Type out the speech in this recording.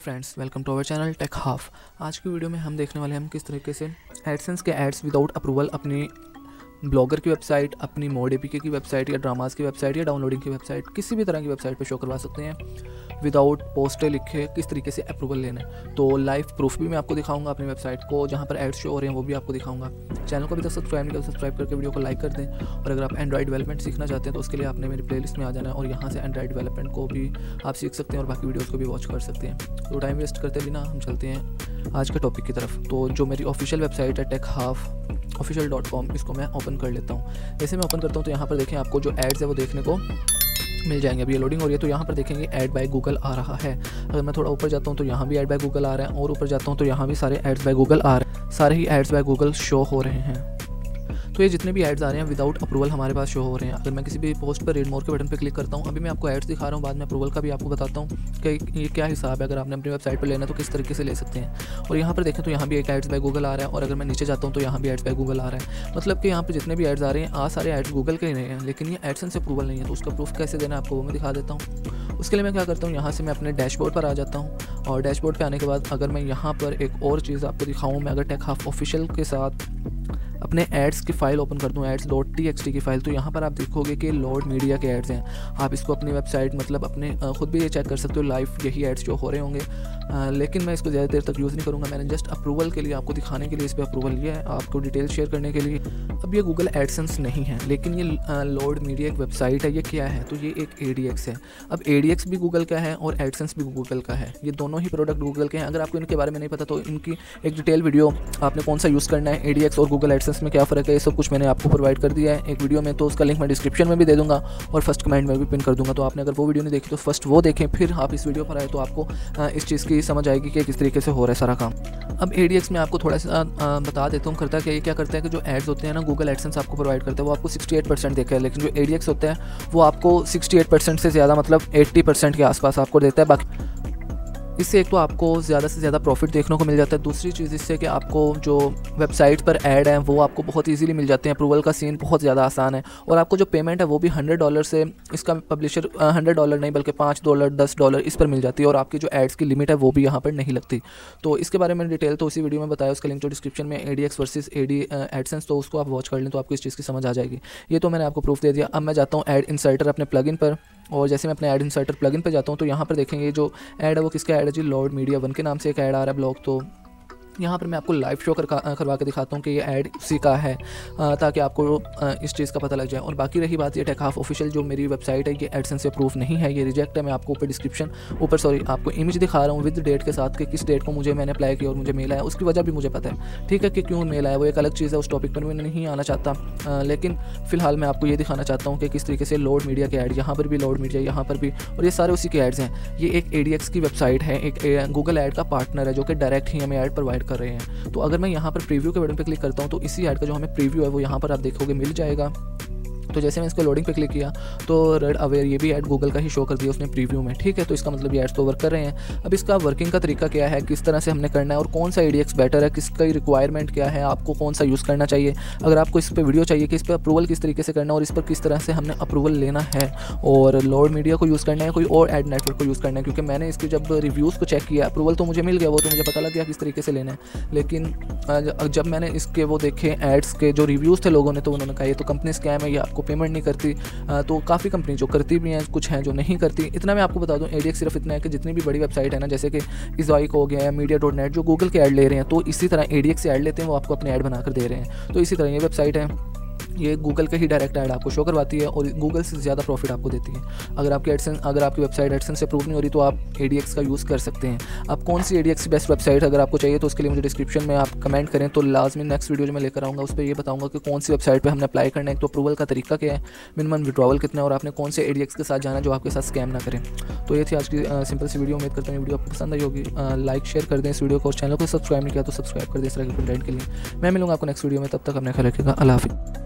Friends welcome to our channel tech half आज की video में हम देखने वाले हैं हम किस तरीके से एडसेंस के एड्स विदाउट अप्रूवल अपनी ब्लॉगर की वेबसाइट अपनी मोड एपीके की वेबसाइट या ड्रामास की वेबसाइट या डाउनलोडिंग की वेबसाइट किसी भी तरह की वेबसाइट पर शो करवा सकते हैं। विदाउट पोस्टर लिखे किस तरीके से अप्रूवल लेना है। तो लाइव प्रूफ भी मैं आपको दिखाऊँगा अपनी वेबसाइट को, जहाँ पर एड्स शो हो रहे हैं, वो भी आपको दिखाऊँगा। चैनल को भी तो सब्सक्राइब नहीं कर सब्सक्राइब करके वीडियो को लाइक कर दें। और अगर आप एंड्रॉइड डेवलपमेंट सीखना चाहते हैं तो उसके लिए आपने मेरी प्लेलिस्ट में आ जाना है और यहाँ से एंड्रॉइड डेवलपमेंट को भी आप सीख सकते हैं और बाकी वीडियोज़ को भी वॉच कर सकते हैं। तो टाइम वेस्ट करते बिना हम चलते हैं आज के टॉपिक की तरफ़। तो जो मेरी ऑफिशियल वेबसाइट है tech half official dot com इसको मैं ओपन कर लेता हूँ। जैसे मैं ओपन करता हूँ तो यहाँ पर देखें आपको जो एड्स है वो देखने को मिल जाएँगे। अभी लोडिंग हो रही है तो यहाँ पर देखेंगे एड बाय गूगल आ रहा है। अगर मैं थोड़ा ऊपर जाता हूँ तो यहाँ भी एड बाय गूगल आ रहा है, और ऊपर जाता हूँ तो यहाँ भी सारे एड्स बाय गूगल आ रहे हैं। सारे ही एड्स बाय गूगल शो हो रहे हैं। तो ये जितने भी एड्स आ रहे हैं विदाउट अप्रूवल हमारे पास शो हो रहे हैं। अगर मैं किसी भी पोस्ट पर रेड मोर के बटन पर क्लिक करता हूँ, अभी मैं आपको एड्स दिखा रहा हूँ, बाद में अप्रूवल का भी आपको बताता हूँ कि ये क्या हिसाब है, अगर आपने अपनी वेबसाइट पर लेना तो किस तरीके से ले सकते हैं। और यहाँ पर देखें तो यहाँ भी एक एड्स बाय गूगल आ रहा है, और अगर मैं नीचे जाता हूँ तो यहाँ भी एड्स बाय गूगल आ रहा है। मतलब कि यहाँ पर जितने भी एड्स आ रहे हैं आ सारे एड्स गूगल के ही नहीं हैं, लेकिन ये एडसन से अप्रूवल नहीं है तो उसका प्रूफ कैसे देना आपको वो मैं दिखा देता हूँ। उसके लिए मैं क्या करता हूँ, यहाँ से मैं अपने डैशबोर्ड पर आ जाता हूँ, और डैशबोर्ड पर आने के बाद अगर मैं यहाँ पर एक और चीज़ आपको दिखाऊँ, मैं अगर टेक हाफ़ ऑफिशियल के साथ अपने एड्स की फ़ाइल ओपन कर दूँ ads dot T X T की फ़ाइल तो यहाँ पर आप देखोगे कि लॉर्ड मीडिया के एड्स हैं। आप इसको अपनी वेबसाइट मतलब अपने खुद भी ये चेक कर सकते हो लाइव यही एड्स जो हो रहे होंगे। लेकिन मैं इसको ज़्यादा देर तक यूज़ नहीं करूँगा। मैंने जस्ट अप्रूवल के लिए आपको दिखाने के लिए इस पर अप्रूवल लिया है, आपको डिटेल शेयर करने के लिए। अब ये गूगल एडसेंस नहीं है, लेकिन ये लॉर्ड मीडिया एक वेबसाइट है, ये क्या है? तो ये एक एडीएक्स है। अब एडीएक्स भी गूगल का है और एडसेंस भी गूगल का है। ये दोनों ही प्रोडक्ट गूगल के हैं। अगर आपको इनके बारे में नहीं पता तो इनकी एक डिटेल वीडियो आपने कौन सा यूज़ करना है एडीएक्स और गूगल एडसेंस में क्या फ़र्क है, ये सब कुछ मैंने आपको प्रोवाइड कर दिया है। एक वीडियो में तो उसका लिंक मैं डिस्क्रिप्शन में भी दे दूँगा और फ़र्स्ट कमेंट में भी पिन कर दूँगा। तो आपने अगर वो वीडियो नहीं देखी तो फ़र्स्ट वो देखें, फिर आप इस वीडियो पर आए तो आपको इस चीज़ की समझ आएगी कि किस तरीके से हो रहा है सारा काम। अब ए में आपको थोड़ा सा बता देता हूँ करता है कि क्या करता है कि जो एड्स होते हैं ना गूगल एडसेंस आपको प्रोवाइड करते हैं, वो आपको 68 परसेंट देखे है। लेकिन जो ए होता है, वो आपको 68 परसेंट से ज़्यादा मतलब 80 परसेंट के आसपास आपको देता है। बाकी इससे एक तो आपको ज़्यादा से ज़्यादा प्रॉफिट देखने को मिल जाता है। दूसरी चीज़ इससे कि आपको जो वेबसाइट पर ऐड है, वो आपको बहुत इजीली मिल जाते हैं। अप्रूवल का सीन बहुत ज़्यादा आसान है। और आपको जो पेमेंट है, वो भी हंड्रेड डॉलर से इसका पब्लिशर हंड्रेड डॉलर नहीं, बल्कि पाँच डॉलर दस डॉलर इस पर मिल जाती है और आपकी जो एड्स की लिमिट है, वो भी यहाँ पर नहीं लगती। तो इसके बारे में डिटेल तो उसी वीडियो में बताया, उसका लिंक जो डिस्क्रिप्शन में A D X versus A D AdSense तो उसको आप वॉच कर लें तो आपको इस चीज़ की समझ आ जाएगी। ये तो मैंने आपको प्रूफ दे दिया। अब मैं जाता हूँ एड इंसर्टर अपने प्लग पर। और जैसे मैं अपने एड इंसर्टर प्लगइन पे जाता हूँ तो यहाँ पर देखेंगे जो ऐड है वो किसका ऐड है जी? लॉर्ड मीडिया वन के नाम से एक ऐड आ रहा है ब्लॉग तो यहाँ पर मैं आपको लाइव शो कर करवा के दिखाता हूँ कि ये ऐड उसी का है ताकि आपको इस चीज़ का पता लग जाए। और बाकी रही बात ये टेक हाफ़ ऑफिशियल जो मेरी वेबसाइट है, ये एडसन से प्रूफ नहीं है, ये रिजेक्ट है, मैं आपको ऊपर डिस्क्रिप्शन ऊपर सॉरी आपको इमेज दिखा रहा हूँ विद डेट के साथ कि किस डेट को मुझे मैंने अप्लाई किया और मुझे मेल आया उसकी वजह भी मुझे पता है। ठीक है कि क्यों मेल आया वो एक अलग चीज़ है, उस टॉपिक पर मैं नहीं आना चाहता लेकिन फ़िलहाल मैं आपको ये दिखाना चाहता हूँ कि किस तरीके से लोड मीडिया के ऐड यहाँ पर भी लोड मीडिया यहाँ पर भी, और ये सारे उसी के एड्स हैं। ये एक ए की वेबसाइट है, एक गूगल ऐड का पार्टनर है, जो कि डायरेक्ट ही हमें ऐड प्रोवाइड कर रहे हैं। तो अगर मैं यहाँ पर प्रीव्यू के बटन पर क्लिक करता हूँ तो इसी ऐड का जो हमें प्रीव्यू है, वो यहाँ पर आप देखोगे, मिल जाएगा। तो जैसे मैं इसको लोडिंग पे क्लिक किया तो रेड अवेयर ये भी ऐड गूगल का ही शो कर दिया उसने प्रीव्यू में, ठीक है? तो इसका मतलब ये एड्स तो वर्क कर रहे हैं। अब इसका वर्किंग का तरीका क्या है? किस तरह से हमने करना है? और कौन सा एडीएक्स बेटर है? किसका रिक्वायरमेंट क्या है? आपको कौन सा यूज़ करना चाहिए? अगर आपको इस पर वीडियो चाहिए कि इस पर अप्रूवल किस तरीके से करना है और इस पर किस तरह से हमने अप्रूवल लेना है, और लोड मीडिया को यूज़ करना है कोई और एड नेटवर्क को यूज़ करना है? क्योंकि मैंने इसके जब रिव्यूज़ को चेक किया अप्रूवल तो मुझे मिल गया, वो तो मुझे पता लग गया किस तरीके से लेना है। लेकिन जब मैंने इसके वो देखे एड्स के जो रिव्यूज़ थे लोगों ने तो उन्होंने कहा, ये तो कंपनी स्कैम है, ये आपको पेमेंट नहीं करती तो काफ़ी कंपनी जो करती भी हैं, कुछ हैं जो नहीं करती। इतना मैं आपको बता दूँ एडीएक्स सिर्फ़ इतना है कि जितनी भी बड़ी वेबसाइट है ना, जैसे कि इजॉइक हो गया या मीडिया डॉट नेट जो गूगल के ऐड ले रहे हैं तो इसी तरह एडीएक्स से ऐड लेते हैं, वो आपको अपने ऐड बनाकर दे रहे हैं। तो इसी तरह ये वेबसाइट है। ये गूगल का ही डायरेक्ट ऐड आपको शो करवाती है और गूगल से ज़्यादा प्रॉफिट आपको देती है। अगर आपकी एडसन अगर आपकी वेबसाइट एडसन से अप्रूव नहीं हो रही तो आप ए का यूज़ कर सकते हैं। आप कौन सी ए की बेस्ट वेबसाइट अगर आपको चाहिए तो उसके लिए मुझे डिस्क्रिप्शन में आप कमेंट करें। तो लाजमी नेक्स्ट वीडियो मैं लेकर आऊँगा, उस पर ये बताऊँगा कि कौन सी वेबसाइट पर हमने अप्लाई करना है। तो अप्रूवल का तरीका क्या है? मिनिमम विड्रॉवल कितना है? और आपने कौन से एडीएक्स के साथ जाना जो आपके साथ स्कैम ना करें? तो ये थी आज की सिंपल सी वीडियो उम्मीद करता हूँ वीडियो आपको पसंद आई होगी। लाइक शेयर कर दें इस वीडियो को और चैनल को सब्सक्राइब नहीं किया तो सब्सक्राइब कर दें इस तरह के कंटेंट के लिए। मैं मिलूँगा आपको नेक्स्ट वीडियो में। तब तक अपने ख्याल रखेगा अला हाफिज़।